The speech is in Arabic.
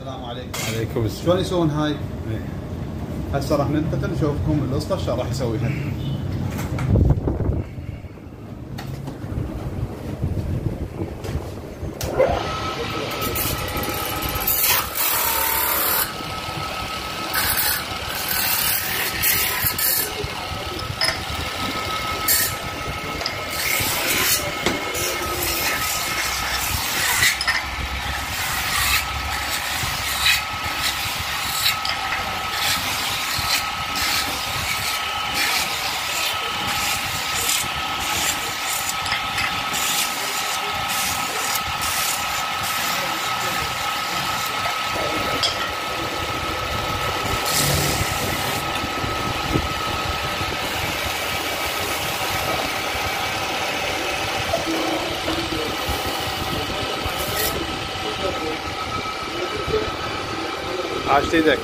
السلام عليكم عليكم السلام شلون يسوون هاي؟ إيه. هسه راح ننتقل نشوفكم الاسطى شلون راح يسويها Karşıdaydık.